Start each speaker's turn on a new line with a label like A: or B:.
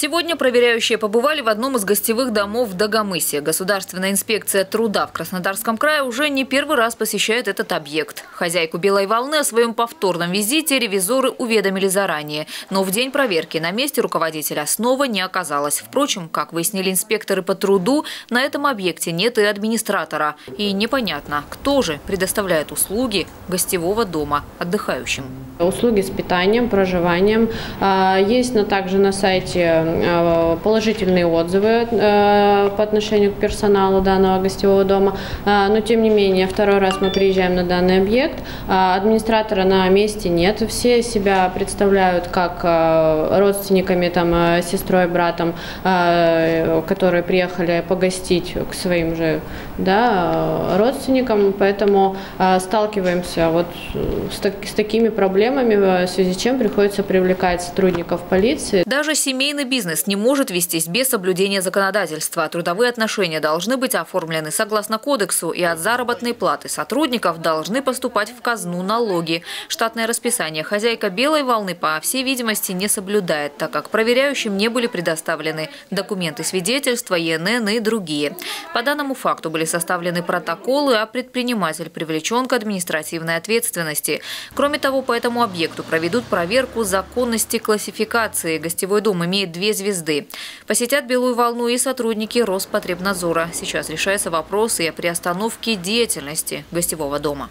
A: Сегодня проверяющие побывали в одном из гостевых домов в Дагомысе. Государственная инспекция труда в Краснодарском крае уже не первый раз посещает этот объект. Хозяйку «Белой волны» о своем повторном визите ревизоры уведомили заранее. Но в день проверки на месте руководителя снова не оказалось. Впрочем, как выяснили инспекторы по труду, на этом объекте нет и администратора. И непонятно, кто же предоставляет услуги гостевого дома отдыхающим.
B: Услуги с питанием, проживанием. А, есть но также на сайте положительные отзывы э, по отношению к персоналу данного гостевого дома. Э, но тем не менее, второй раз мы приезжаем на данный объект. Администратора на месте нет. Все себя представляют как родственниками, там, сестрой, братом, которые приехали погостить к своим же да, родственникам. Поэтому сталкиваемся вот с, так, с такими проблемами, в связи с чем приходится привлекать сотрудников полиции.
A: Даже семейный бизнес не может вестись без соблюдения законодательства. Трудовые отношения должны быть оформлены согласно кодексу, и от заработной платы сотрудников должны поступать в казну налоги. Штатное расписание хозяйка «Белой волны» по всей видимости не соблюдает, так как проверяющим не были предоставлены документы свидетельства, ЕНН и другие. По данному факту были составлены протоколы, а предприниматель привлечен к административной ответственности. Кроме того, по этому объекту проведут проверку законности классификации. Гостевой дом имеет две звезды. Посетят «Белую волну» и сотрудники Роспотребнадзора. Сейчас решается вопрос о приостановке деятельности гостевого дома.